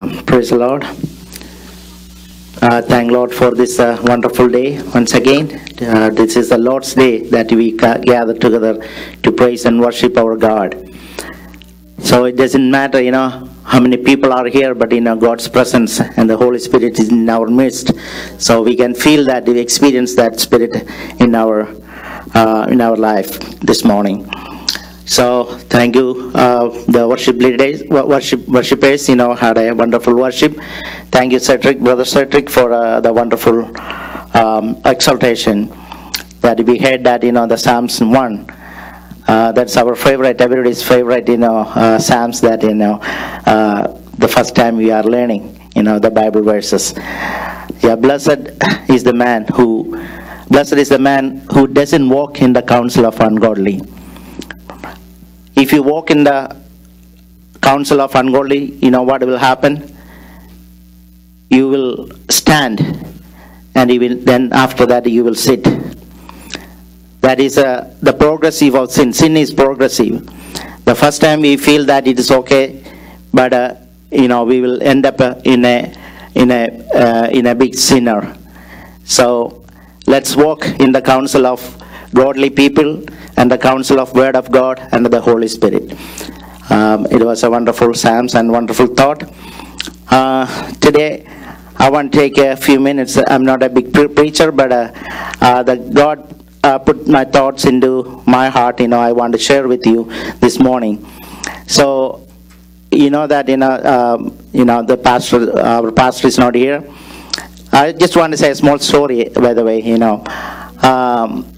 Praise the Lord. Uh, thank Lord for this uh, wonderful day once again. Uh, this is the Lord's day that we gather together to praise and worship our God. So it doesn't matter, you know, how many people are here, but you know, God's presence and the Holy Spirit is in our midst. So we can feel that, we experience that Spirit in our uh, in our life this morning. So thank you, uh, the worship leaders, worship worshipers. You know, had a wonderful worship. Thank you, Cedric, brother Cedric, for uh, the wonderful um, exaltation that we heard. That you know, the Psalms one. Uh, that's our favorite, everybody's favorite. You know, uh, Psalms that you know, uh, the first time we are learning. You know, the Bible verses. Yeah, blessed is the man who, blessed is the man who doesn't walk in the counsel of ungodly if you walk in the counsel of ungodly, you know what will happen? You will stand, and you will, then after that you will sit. That is uh, the progressive of sin. Sin is progressive. The first time we feel that it is okay, but uh, you know we will end up uh, in a in a uh, in a big sinner. So let's walk in the counsel of godly people and the counsel of Word of God and the Holy Spirit. Um, it was a wonderful Psalms and wonderful thought. Uh, today, I want to take a few minutes. I'm not a big pre- preacher, but uh, uh, the God uh, put my thoughts into my heart. You know, I want to share with you this morning. So, you know that you know, um, you know, the pastor, our pastor is not here. I just want to say a small story, by the way. You know, um,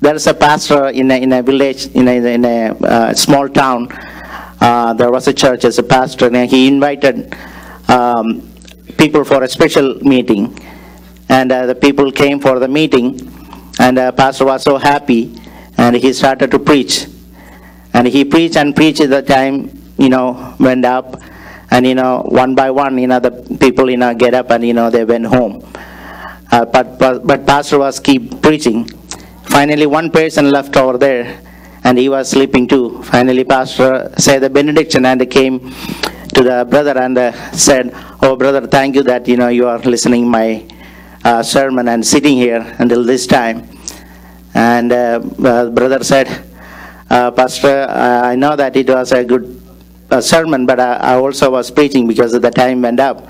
there is a pastor in a, in a village, in a, in a uh, small town. Uh, there was a church as a pastor, and he invited um, people for a special meeting. And uh, the people came for the meeting, and the pastor was so happy, and he started to preach. And he preached and preached at the time, you know, went up, and you know, one by one, you know, the people, you know, get up and you know, they went home. Uh, but, but but pastor was keep preaching. Finally, one person left over there, and he was sleeping too. Finally, pastor said the benediction and came to the brother and uh, said, "Oh, brother, thank you that you know you are listening my uh, sermon and sitting here until this time." And uh, uh, brother said, uh, "Pastor, I know that it was a good uh, sermon, but I, I also was preaching because the time went up."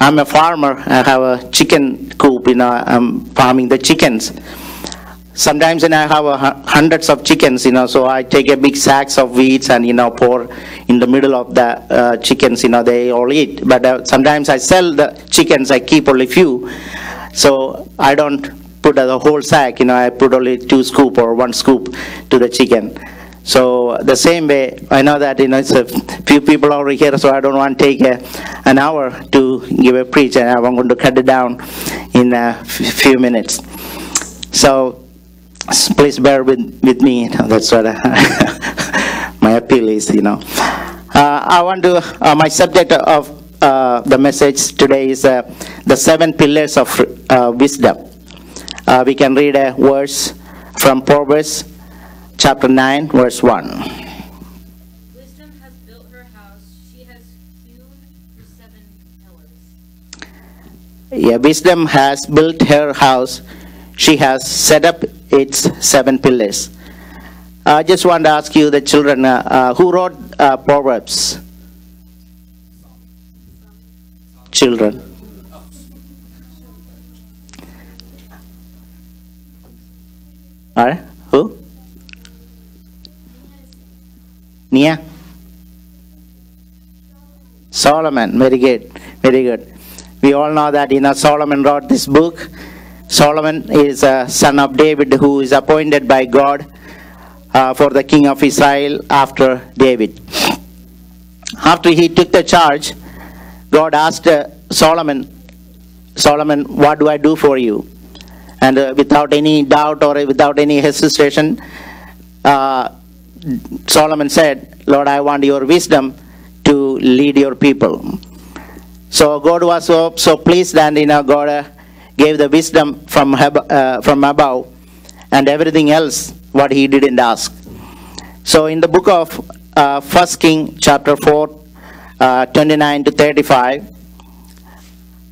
I'm a farmer. I have a chicken coop. You know, I'm farming the chickens. Sometimes know, I have a, hundreds of chickens. You know, so I take a big sacks of weeds and you know pour in the middle of the uh, chickens. You know, they all eat. But uh, sometimes I sell the chickens. I keep only few. So I don't put the whole sack. You know, I put only two scoop or one scoop to the chicken. So the same way, I know that you know it's a few people over here, so I don't want to take a, an hour to give a preach, and I'm going to cut it down in a few minutes. So please bear with, with me. That's what I, my appeal is. You know, uh, I want to. Uh, my subject of uh, the message today is uh, the seven pillars of uh, wisdom. Uh, we can read a verse from Proverbs chapter 9, verse 1. Wisdom has built her house, she has hewn her seven pillars. Yeah, wisdom has built her house. She has set up its seven pillars. I just want to ask you, the children, uh, uh, who wrote uh, Proverbs? Children. All right, who? Nia? Solomon, very good, very good. We all know that you know Solomon wrote this book. Solomon is a son of David who is appointed by God uh, for the king of Israel after David. After he took the charge, God asked uh, Solomon, Solomon, what do I do for you? And uh, without any doubt or without any hesitation, uh, Solomon said, Lord, I want your wisdom to lead your people. So God was so, so pleased, and you know, God uh, gave the wisdom from, uh, from above, and everything else what he didn't ask. So in the book of uh, First King chapter 4, uh, 29 to 35,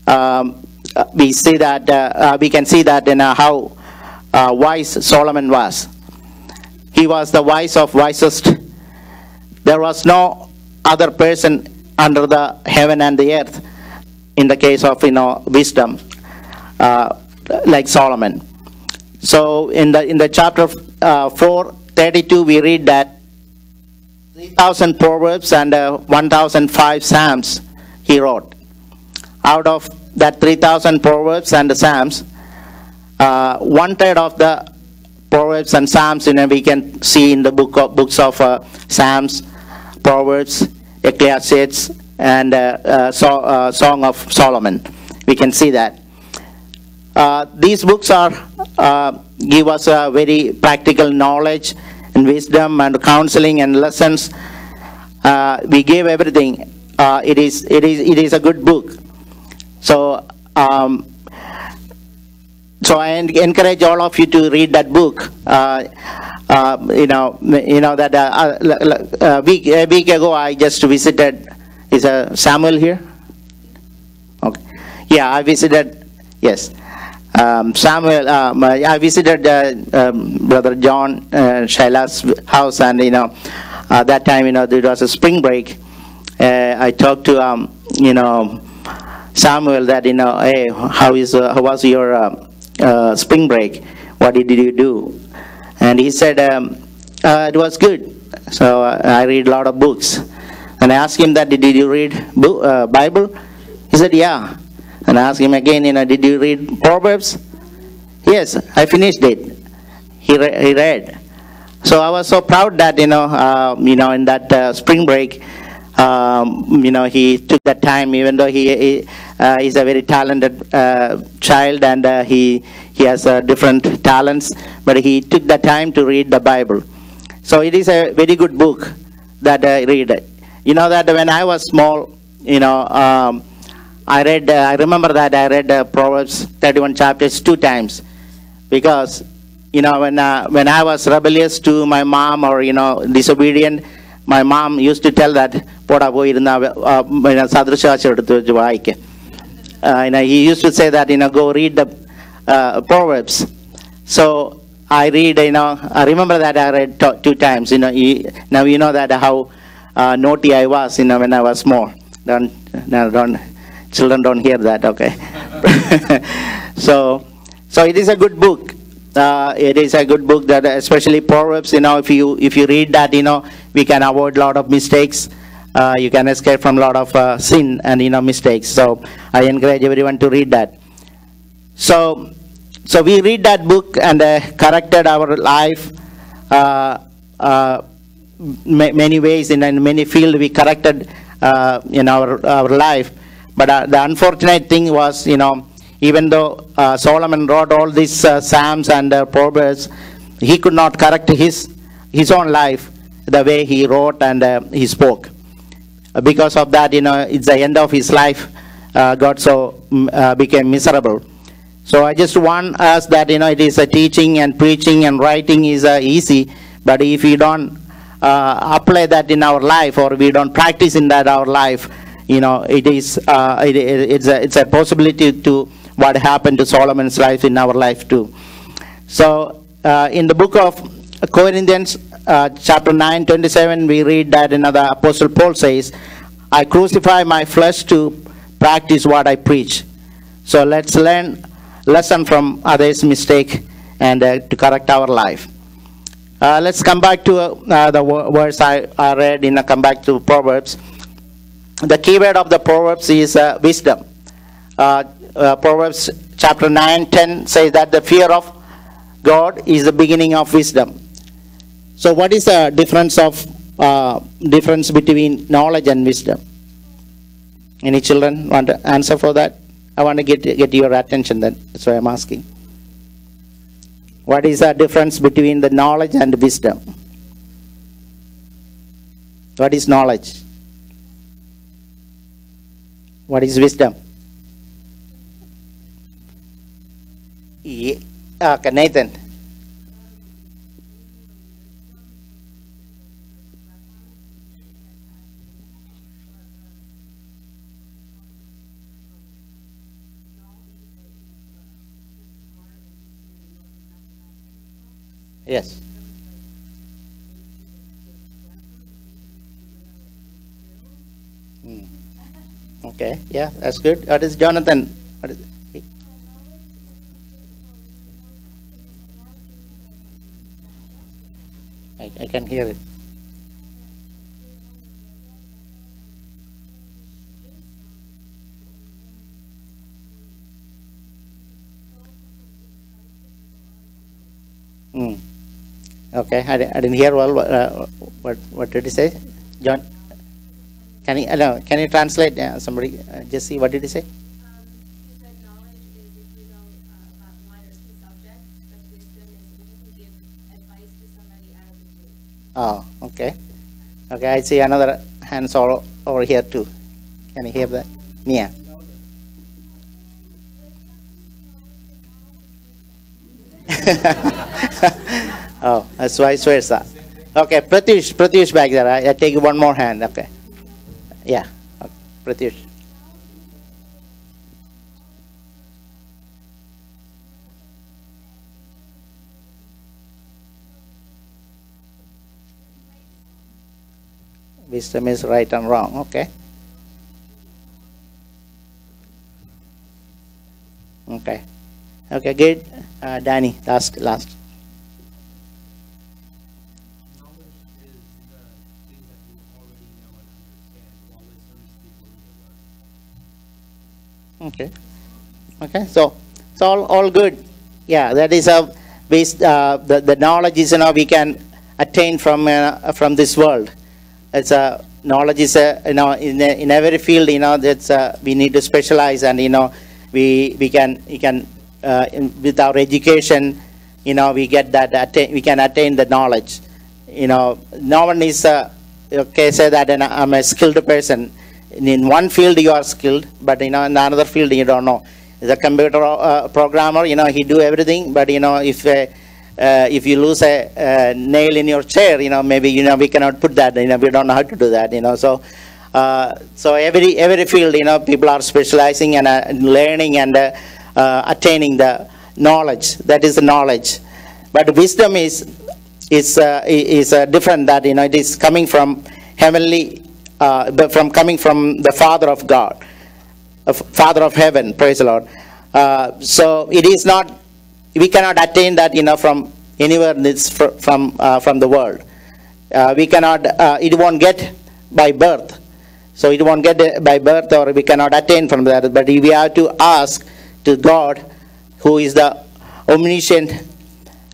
um, uh, we see that uh, uh, we can see that in uh, how wise Solomon was. He was the wise of wisest. There was no other person under the heaven and the earth in the case of you know wisdom like Solomon. So in the in the chapter uh, 4, 32, we read that 3,000 proverbs and uh, 1,005 psalms he wrote. Out of that 3,000 proverbs and the psalms, uh, one third of the proverbs and psalms, you know, we can see in the book of books of uh, psalms, proverbs, Ecclesiastes, and uh, uh, so, uh, Song of Solomon. We can see that. Uh, these books are uh, give us a very practical knowledge and wisdom and counseling and lessons. Uh, we give everything. It is it is it is a good book. So um, so I en- encourage all of you to read that book. Uh, uh, you know you know that uh, a week a week ago I just visited. Is Samuel here? Okay. Yeah, I visited. Yes. Um, Samuel, um, I I visited uh, um, Brother John uh, Shaila's house, and you know, uh, that time you know there was a spring break. Uh, I talked to um, you know Samuel that you know, hey, how is uh, how was your uh, uh, spring break? What did you do? And he said um, uh, it was good. So uh, I read a lot of books. And I asked him that, did you read uh, Bible? He said, yeah. And asked him again, you know, did you read Proverbs? Yes, I finished it. He, re- he read. So I was so proud that, you know, uh, you know, in that uh, spring break, um, you know, he took that time, even though he, he uh, is a very talented uh, child and uh, he, he has uh, different talents, but he took the time to read the Bible. So it is a very good book that I read. You know that when I was small, you know, um, I read, uh, I remember that I read uh, Proverbs 31 chapters two times because, you know, when, uh, when I was rebellious to my mom or, you know, disobedient, my mom used to tell that, പോടാ പോയിരുന്ന സദൃശവാശം എടുത്ത് വെച്ച് വായിക്ക് uh, you know, he used to say that, you know, go read the uh, Proverbs. So I read, you know, I remember that I read to- two times. You know, you, now you know that how uh, naughty Children don't hear that, okay? so, so it is a good book. Uh, it is a good book that, especially Proverbs. You know, if you if you read that, you know, we can avoid a lot of mistakes. Uh, you can escape from a lot of uh, sin and you know mistakes. So I encourage everyone to read that. So, so we read that book and uh, corrected our life. Uh, uh, ma- many ways in, in many fields we corrected uh, in our our life. But uh, the unfortunate thing was, you know, even though uh, Solomon wrote all these uh, psalms and uh, proverbs, he could not correct his his own life the way he wrote and uh, he spoke because of that, you know, it's the end of his life. Uh, God so mm, uh, became miserable. So I just want us that you know it is a teaching and preaching and writing is easy, but if we don't apply that in our life or we don't practice in that our life, you know, it is uh, it, it- it's a it's a possibility to what happened to Solomon's life in our life too. So uh, in the book of Corinthians, uh, chapter 9, 27, we read that another Apostle Paul says, I crucify my flesh to practice what I preach. So let's learn lesson from others' mistake and uh, to correct our life. Uh, let's come back to uh, the wo- verse I, I read in uh, come back to Proverbs. The keyword of the Proverbs is uh, wisdom. Uh, uh, Proverbs chapter 9, 10 says that the fear of God is the beginning of wisdom. So, what is the difference of uh, difference between knowledge and wisdom? Any children want to answer for that? I want to get get your attention. Then that's why I'm asking. What is the difference between the knowledge and wisdom? What is knowledge? What is wisdom? Yeah. Okay, Nathan. Yes. Okay, yeah, that's good. What is Jonathan? What is, I, I can hear it. Hmm. Okay, I, I didn't hear well. Uh, what what did he say, John? Can you uh, no, Can you translate? Uh, somebody, uh, Jesse, what did he say? Um, he said knowledge is if you know uh, about one or two subjects, but wisdom is if you can give advice to somebody out of the group. Oh, okay. Okay, I see another hands all over here too. Can you hear that? Mia. oh, that's vice versa. Okay, Pratyush, Pratyush back there. I, I take one more hand. Okay. Yeah. Pratyush. Wisdom is right and wrong. Okay. Okay. Okay, good. Uh, Danny, last, last. Knowledge is the things that you already know and understand, while wisdom is the ability to learn. Okay. Okay. So it's all all good. Yeah, that is a base. Uh, the the knowledge is you know we can attain from uh, from this world. It's a knowledge is a you know in a, in every field you know that's uh, we need to specialize and you know we we can we can uh, in, with our education you know we get that attain, we can attain the knowledge. You know, no one is uh, okay say that know, I'm a skilled person in, one field you are skilled, but you know in another field you don't know. The computer uh, programmer, you know, he do everything, but you know if uh, uh, if you lose a, a nail in your chair, you know maybe you know we cannot put that. You know we don't know how to do that. You know so. Uh, so every every field, you know, people are specializing and uh, learning and uh, attaining the knowledge. That is the knowledge. But wisdom is is is different. That you know it is coming from heavenly, uh, but from coming from the Father of God, uh, Father of heaven. Praise the Lord. Uh, so it is not. We cannot attain that you know from anywhere. It's fr- from uh, from the world. Uh, we cannot. Uh, it won't get by birth. So it won't get by birth, or we cannot attain from that. But we have to ask to God, who is the omniscient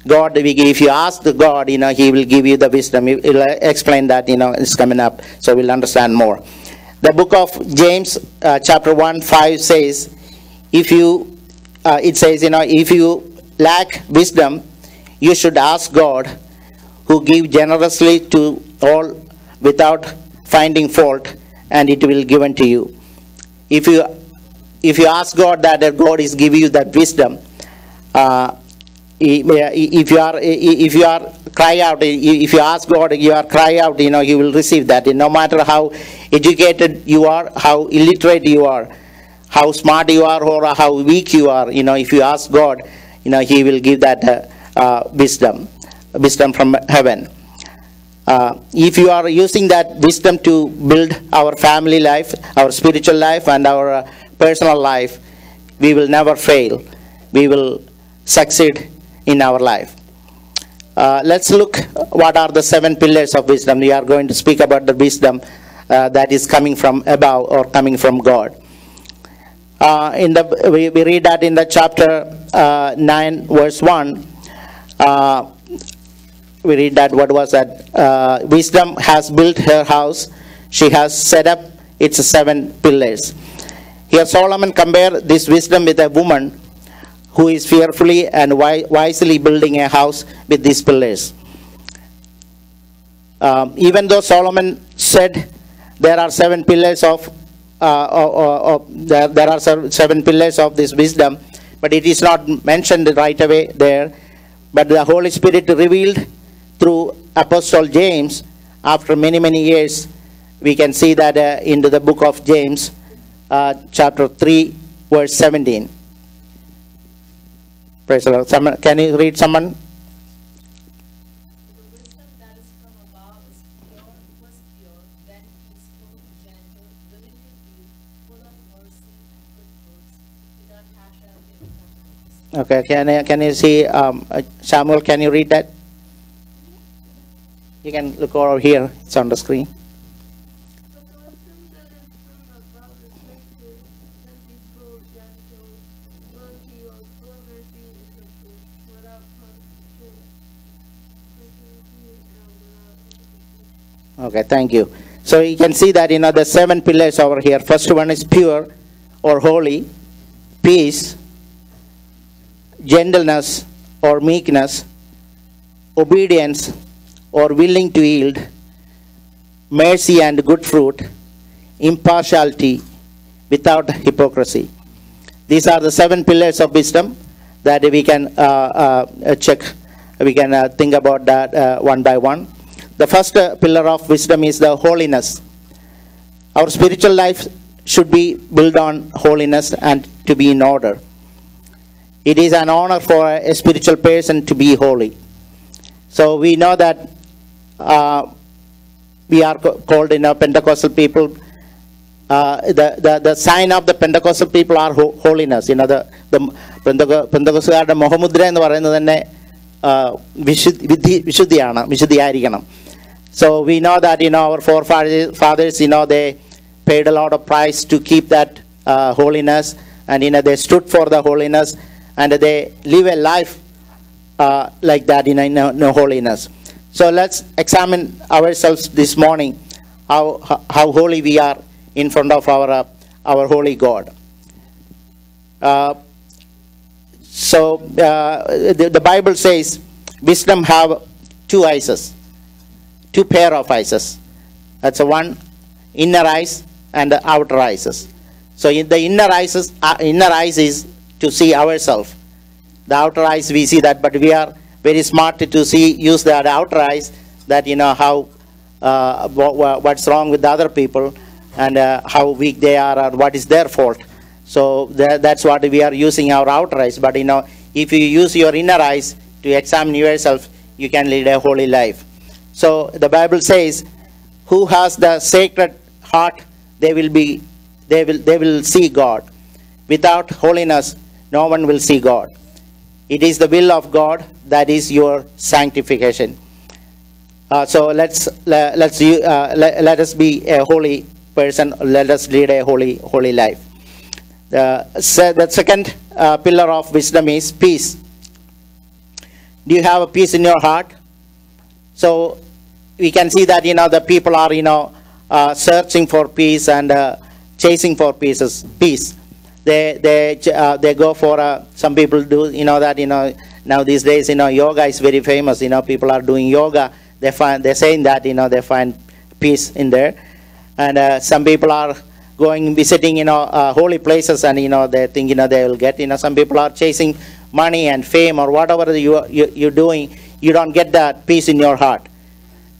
God, we, if you ask God, you know, He will give you the wisdom. He will explain that, you know, it's coming up, so we'll understand more. The book of James, uh, chapter 1, 5 says, if you, uh, it says, you know, if you lack wisdom, you should ask God, who give generously to all without finding fault, and it will be given to you. If you, if you ask God that uh, God is giving you that wisdom, uh, if you are if you are cry out if you ask god you are cry out you know you will receive that. No matter how educated you are how illiterate you are how smart you are or how weak you are you know if you ask god you know he will give that uh, uh, wisdom wisdom from heaven. Uh, if you are using that wisdom to build our family life our spiritual life and our uh, personal life we will never fail. We will succeed in our life. Uh, let's look what are the seven pillars of wisdom. We are going to speak about the wisdom uh, that is coming from above or coming from God. Uh, in the we, we read that in the chapter uh, 9 verse 1 uh, we read that what was that uh, wisdom has built her house she has set up its seven pillars here solomon compared this wisdom with a woman who is fearfully and wi- wisely building a house with these pillars. Um, even though Solomon said there are seven pillars of, uh, of, of there, there are seven pillars of this wisdom, but it is not mentioned right away there. But the Holy Spirit revealed through Apostle James after many many years. We can see that uh, into the book of James, uh, chapter three, verse seventeen. Praise the Lord. Someone, can you read someone? Okay, can you, can you see, um, uh, Samuel, can you read that? You can look over here, it's on the screen. Okay, thank you. So you can see that, you know, the seven pillars over here. First one is pure or holy, peace, gentleness or meekness, obedience or willing to yield, mercy and good fruit, impartiality without hypocrisy. These are the seven pillars of wisdom that we can uh, uh, check. We can uh, think about that uh, one by one. The first uh, pillar of wisdom is the holiness. Our spiritual life should be built on holiness and to be in order. It is an honor for a spiritual person to be holy. So we know that uh, we are co- called in a Pentecostal people. Uh, the, the, the sign of the Pentecostal people are ho- holiness. You know, the, the Penteco- പെന്തക്കോസുകാരുടെ മുഖമുദ്ര എന്ന് പറയുന്നത് തന്നെ വിശുദ്ധി വിധി വിശുദ്ധിയാണ് വിശുദ്ധിയായിരിക്കണം So we know that, you know, our forefathers, fathers, you know, they paid a lot of price to keep that uh, holiness, and, you know, they stood for the holiness, and they live a life uh, like that in, in, in holiness. So let's examine ourselves this morning, how, how holy we are in front of our, uh, our holy God. Uh, so uh, the, the Bible says wisdom have two eyes, two pair of eyes. That's one inner eyes and the outer eyes. So in the inner eyes, uh, inner eyes is to see ourselves. The outer eyes we see that, but we are very smart to see use the outer eyes that you know how uh, wha- wha- what's wrong with the other people and uh, how weak they are or what is their fault. So tha- that's what we are using our outer eyes. But you know, if you use your inner eyes to examine yourself, you can lead a holy life. So the Bible says, "Who has the sacred heart, they will be, they will, they will see God. Without holiness, no one will see God. It is the will of God that is your sanctification." Uh, so let's le- let's uh, let, let us be a holy person. Let us lead a holy holy life. The, the second uh, pillar of wisdom is peace. Do you have a peace in your heart? So we can see that you know the people are you know uh, searching for peace and uh, chasing for pieces peace. They they uh, they go for uh, some people do you know that you know now these days you know yoga is very famous. You know people are doing yoga. They find they're saying that you know they find peace in there, and uh, some people are going visiting you know uh, holy places and you know they think you know they will get you know some people are chasing money and fame or whatever you you you're doing. You don't get that peace in your heart.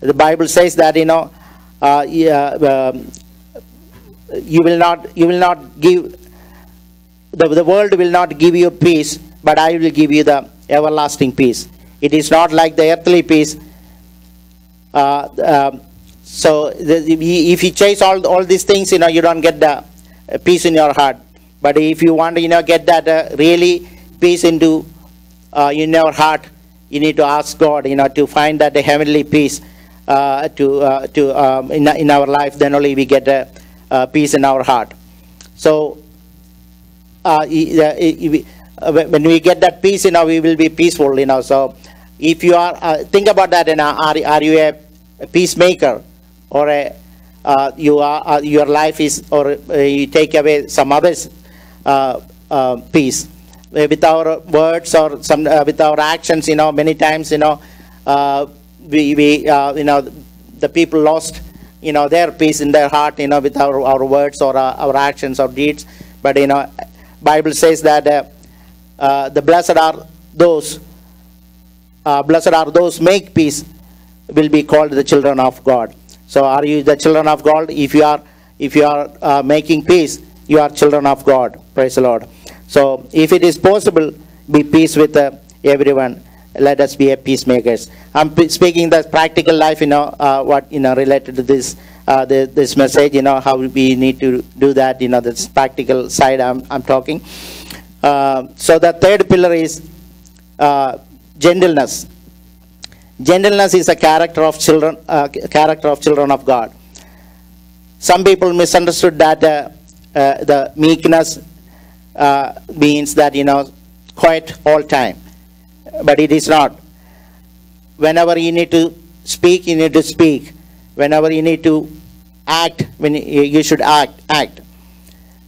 The Bible says that you know, uh, yeah, um, you will not you will not give the, the world will not give you peace, but I will give you the everlasting peace. It is not like the earthly peace. Uh, um, so if you chase all all these things, you know, you don't get the uh, peace in your heart. But if you want to, you know, get that uh, really peace into uh, in your heart, you need to ask God, you know, to find that heavenly peace uh, to uh, to um, in in our life. Then only we get a, uh peace in our heart. So uh, uh, uh, when we get that peace, you know, we will be peaceful, you know. So if you are, uh, think about that, you know, are, are you a peacemaker or a, uh, you are, uh, your life is, or uh, you take away some others' uh, uh, peace Uh, with our words or some, uh, with our actions, you know, many times, you know, uh, we, we uh, you know, the people lost, you know, their peace in their heart, you know, with our, our words or uh, our actions or deeds. But, you know, Bible says that uh, uh, the blessed are those, uh, blessed are those make peace, will be called the children of God. So are you the children of God? If you are, if you are uh, making peace, you are children of God. Praise the Lord. So if it is possible, be peace with uh, everyone. Let us be a peacemakers. I'm speaking the practical life, you know, uh, what, you know, related to this, uh, the, this message, you know, how we need to do that, you know, this practical side I'm, I'm talking. Uh, so the third pillar is uh, gentleness. Gentleness is a character of children, uh, character of children of God. Some people misunderstood that uh, uh, the meekness uh, means that you know quiet all time, but it is not. Whenever you need to speak, you need to speak. Whenever you need to act, when you should act, act.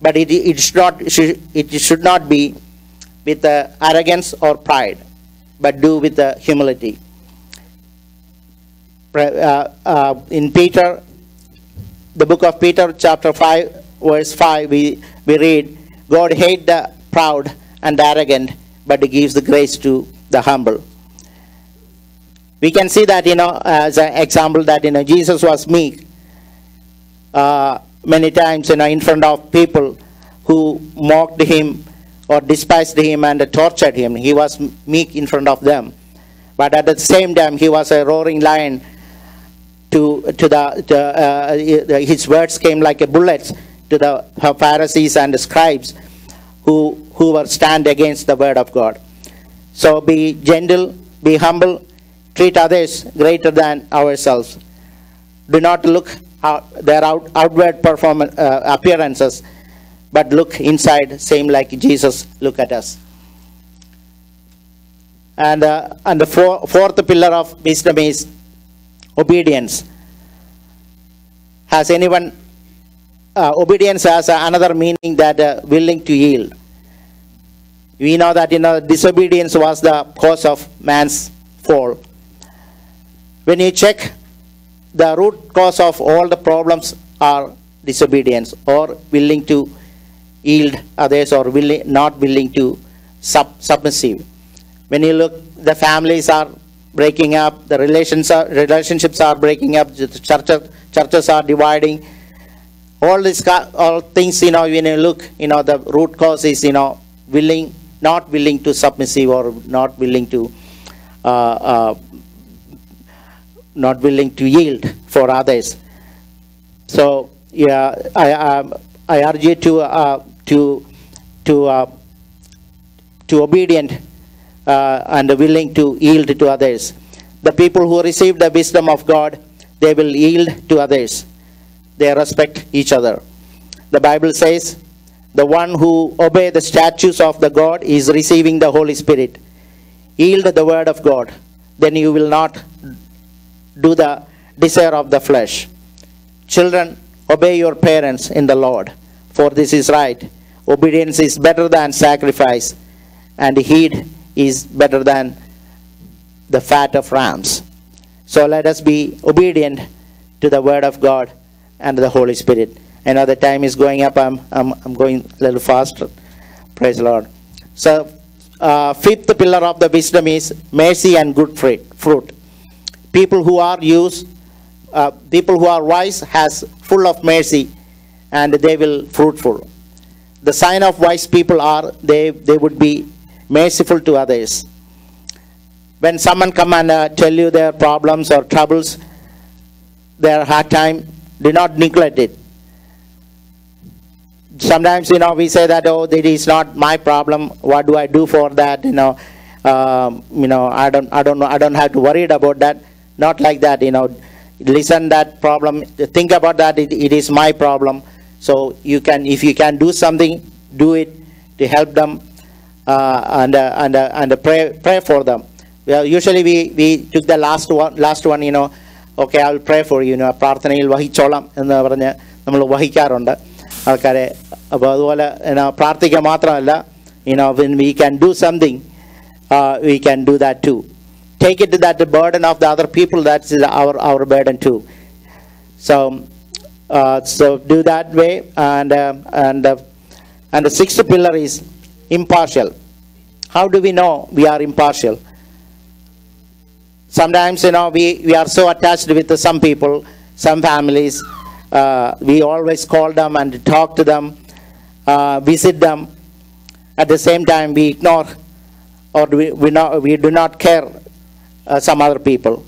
But it, it should not it should not be with uh, arrogance or pride, but do with uh, humility. Uh, uh, in Peter, the book of Peter, chapter 5, verse 5, we, we read, God hate the proud and arrogant, but he gives the grace to the humble. We can see that, you know, as an example that, you know, Jesus was meek uh, many times, you know, in front of people who mocked him or despised him and tortured him. He was meek in front of them. But at the same time, he was a roaring lion to, to the, to, uh, his words came like a bullet to the Pharisees and the scribes who, who were stand against the word of God. So be gentle, be humble, treat others greater than ourselves. Do not look out their out, outward performance, uh, appearances, but look inside, same like Jesus look at us. And, uh, and the four, fourth pillar of wisdom is obedience. Has anyone, uh, obedience has another meaning that uh, willing to yield. We know that you know disobedience was the cause of man's fall. When you check, the root cause of all the problems are disobedience or willing to yield others or willing, not willing to sub, submissive. When you look, the families are breaking up, the relations are, relationships are breaking up, the churches, churches are dividing. All these all things, you know, when you look, you know, the root cause is, you know, willing, not willing to submissive or not willing to, uh, uh, not willing to yield for others. So, yeah, I, I, I urge you to, uh, to, to, uh, to obedient uh, and willing to yield to others. The people who receive the wisdom of God, they will yield to others. They respect each other. The Bible says, the one who obey the statutes of the God is receiving the Holy Spirit. Yield the word of God, then you will not do the desire of the flesh. Children, obey your parents in the Lord, for this is right. Obedience is better than sacrifice, and heed is better than the fat of rams. So let us be obedient to the word of God and the Holy Spirit. I know the time is going up. I'm, I'm, I'm going a little faster. Praise the Lord. So, uh, fifth pillar of the wisdom is mercy and good fruit. fruit. People who are used, uh, people who are wise has full of mercy and they will fruitful. The sign of wise people are they, they would be merciful to others. When someone come and uh, tell you their problems or troubles, their hard time, do not neglect it. Sometimes, you know, we say that, oh, that is not my problem. What do I do for that? You know, um, you know, I don't, I don't know, I don't have to worry about that. Not like that, you know. Listen that problem, think about that. It, it is my problem. So you can, if you can do something, do it to help them and uh, and uh, and pray pray for them. Well, usually we we took the last one last one, you know. Okay, I will pray for you. You know, പ്രാർത്ഥനയിൽ വഹിച്ചോളാം എന്ന് പറഞ്ഞ് നമ്മൾ വഹിക്കാറുണ്ട് ആൾക്കാരെ അപ്പോൾ അതുപോലെ you know, പ്രാർത്ഥിക്കുക മാത്രമല്ല you know when we can do something uh, we can do that too take it that the burden of the other people that's our our burden too so uh, so do that way and uh, and uh, impartial. How do we know we are impartial? Sometimes, you know, we, we are so attached with some people, some families. Uh, we always call them and talk to them, uh, visit them. At the same time, we ignore or we, we, not, we do not care uh, some other people.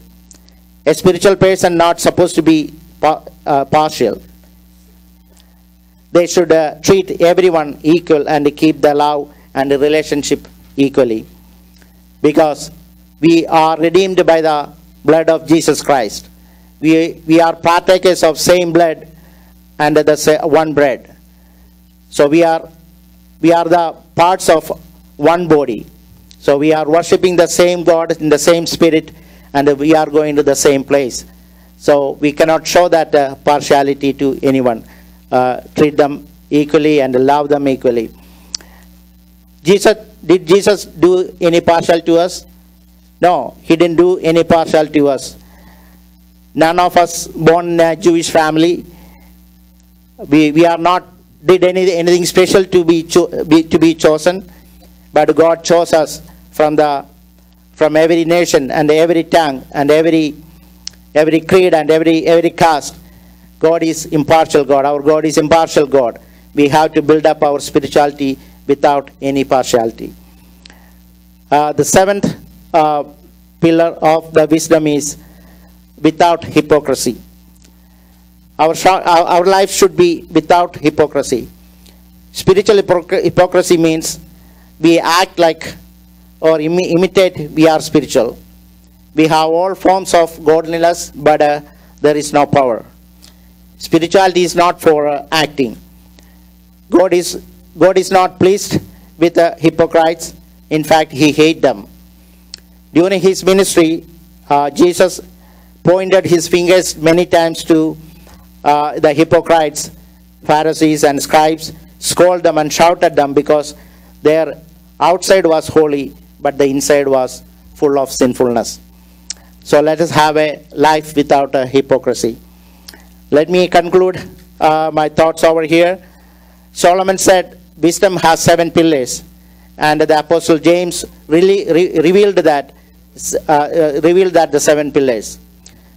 A spiritual person not supposed to be pa- uh, partial they should uh, treat everyone equal and keep the love and the relationship equally. Because we are redeemed by the blood of Jesus Christ. We, we are partakers of same blood and the one bread. So we are we are the parts of one body. So we are worshiping the same God in the same spirit, and we are going to the same place. So we cannot show that uh, partiality to anyone. Uh, treat them equally and love them equally. Jesus did Jesus do any partial to us? No, he didn't do any partial to us. None of us born in a Jewish family. We, we are not did any, anything special to be, be to be chosen, but God chose us from the from every nation and every tongue and every every creed and every every caste. God is impartial God. Our God is impartial God. We have to build up our spirituality without any partiality. Uh, the seventh uh, pillar of the wisdom is without hypocrisy. Our, our, life should be without hypocrisy. Spiritual hypocrisy means we act like or imi- imitate we are spiritual. We have all forms of godliness, but uh, there is no power. Spirituality is not for uh, acting. God is, God is not pleased with the hypocrites. In fact, he hates them. During his ministry, uh, Jesus pointed his fingers many times to uh, the hypocrites, Pharisees, and scribes, scolded them and shouted them because their outside was holy, but the inside was full of sinfulness. So let us have a life without a hypocrisy. Let me conclude uh, my thoughts over here. Solomon said, Wisdom has seven pillars, and the Apostle James really re- revealed that uh, uh, revealed that the seven pillars.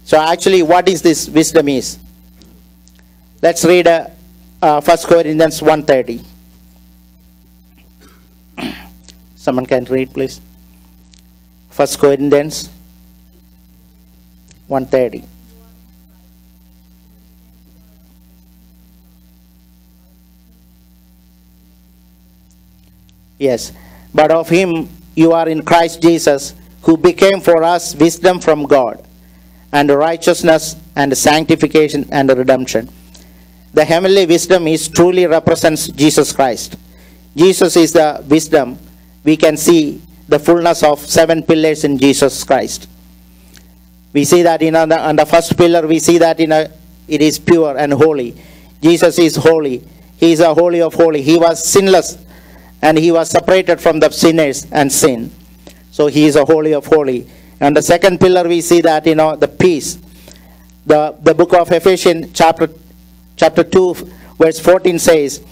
So actually, what is this wisdom is? Let's read uh, uh, 1 Corinthians 1.30. Someone can read, please. 1 Corinthians 1.30. Yes. But of him you are in Christ Jesus, who became for us wisdom from God, and righteousness, and sanctification, and redemption. The heavenly wisdom is truly represents Jesus Christ. Jesus is the wisdom. We can see the fullness of seven pillars in Jesus Christ. We see that in the, on the first pillar, we see that in a, it is pure and holy. Jesus is holy. He is a holy of holy. He was sinless and he was separated from the sinners and sin. So he is a holy of holy. And the second pillar, we see that, you know, the peace. The, the book of Ephesians, chapter, chapter 2, verse 14 says,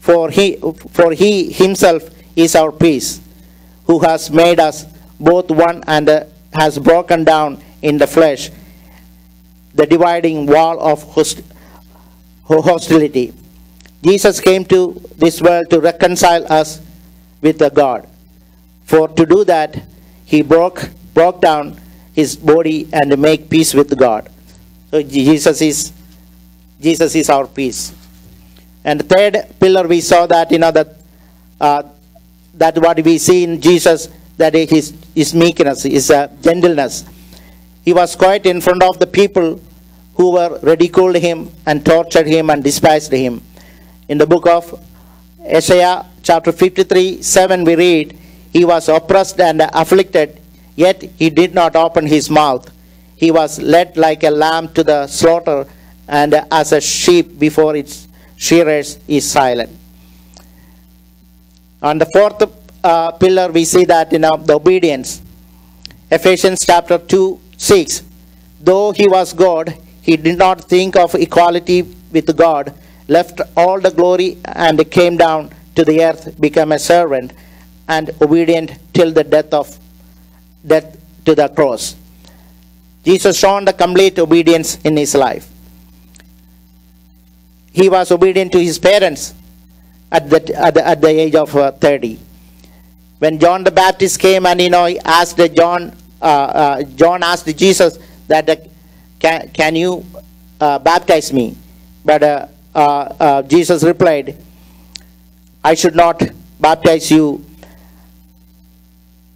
for he, for he himself is our peace, who has made us both one and uh, has broken down in the flesh the dividing wall of host, hostility. Jesus came to this world to reconcile us with the God. For to do that, he broke, broke down his body and make peace with God. So Jesus is, Jesus is our peace. And the third pillar, we saw that, you know, that, uh, that what we see in Jesus, that is his meekness, his uh, gentleness. He was quiet in front of the people who were ridiculed him and tortured him and despised him. In the book of Isaiah, chapter 53, 7, we read, He was oppressed and afflicted, yet he did not open his mouth. He was led like a lamb to the slaughter, and as a sheep before its shearers is silent. On the fourth uh, pillar, we see that in know, the obedience. Ephesians chapter 2, 6. Though he was God, he did not think of equality with God, left all the glory and came down to the earth, became a servant, and obedient till the death of death to the cross. Jesus shown the complete obedience in his life. He was obedient to his parents at the, at the, at the age of uh, 30. When John the Baptist came and you know he asked John, uh, uh, John asked Jesus that can, can you uh, baptize me? But uh, Jesus replied, I should not baptize you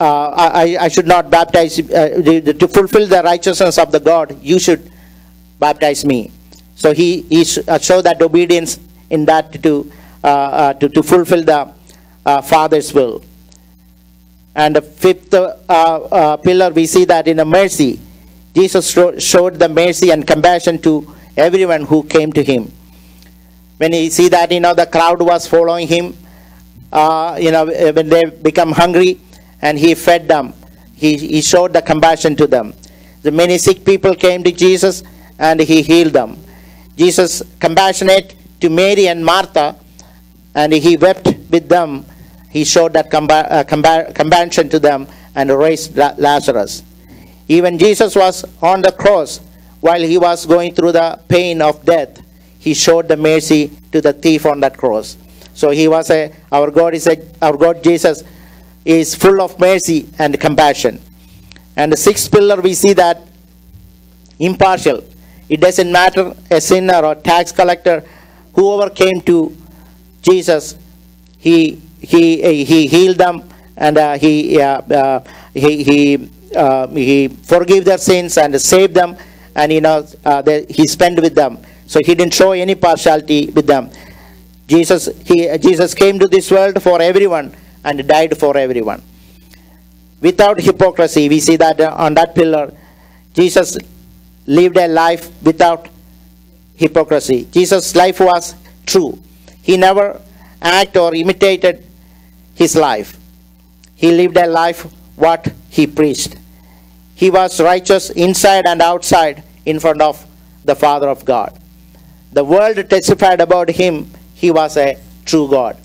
uh, I, I should not baptize, uh, the- to fulfill the righteousness of the God, you should baptize me. So he, he uh, showed that obedience in that to, uh, uh, to, to fulfill the uh, Father's will. And the fifth uh, uh, pillar, we see that in the mercy, Jesus showed the mercy and compassion to everyone who came to him. When he see that, you know, the crowd was following him, uh, you know, when they become hungry, and he fed them, he, he showed the compassion to them. The many sick people came to Jesus, and he healed them. Jesus compassionate to Mary and Martha, and he wept with them. He showed that uh, compa- compassion to them and raised La- Lazarus. Even Jesus was on the cross while he was going through the pain of death. He showed the mercy to the thief on that cross. So he was a, our God is a, our God Jesus is full of mercy and compassion. And the sixth pillar we see that impartial. It doesn't matter a sinner or tax collector, whoever came to Jesus, he he he healed them and uh, he uh, uh, he he uh, he forgave their sins and saved them, and you know uh, they, he spent with them. So he didn't show any partiality with them. Jesus he Jesus came to this world for everyone and died for everyone. Without hypocrisy, we see that uh, on that pillar, Jesus lived a life without hypocrisy. Jesus' life was true. He never act or imitated his life. He lived a life what he preached. He was righteous inside and outside in front of the Father of God. The world testified about him. He was a true God.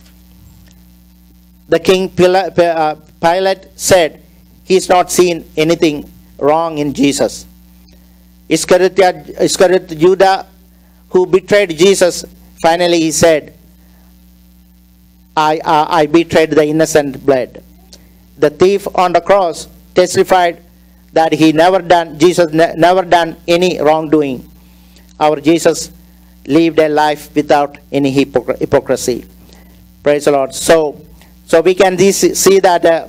The king uh, Pilate said he's not seen anything wrong in Jesus. Iscariot, Judah, who betrayed Jesus, finally he said, I, I, I betrayed the innocent blood. The thief on the cross testified that he never done, Jesus ne- never done any wrongdoing. Our Jesus lived their life without any hypocr- hypocrisy. Praise the Lord. So, so we can see that uh,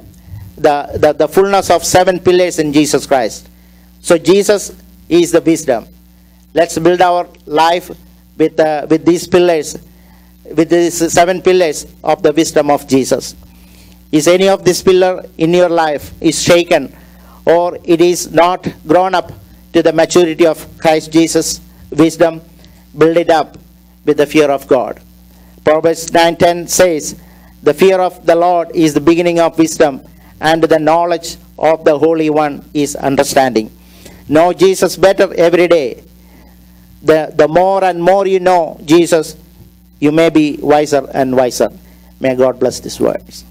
the, the, the fullness of seven pillars in Jesus Christ. So Jesus is the wisdom. Let's build our life with, uh, with these pillars, with these seven pillars of the wisdom of Jesus. Is any of this pillar in your life is shaken or it is not grown up to the maturity of Christ Jesus wisdom, build it up with the fear of God. Proverbs 9:10 says, "The fear of the Lord is the beginning of wisdom, and the knowledge of the Holy One is understanding." Know Jesus better every day. The, the more and more you know Jesus, you may be wiser and wiser. May God bless these words.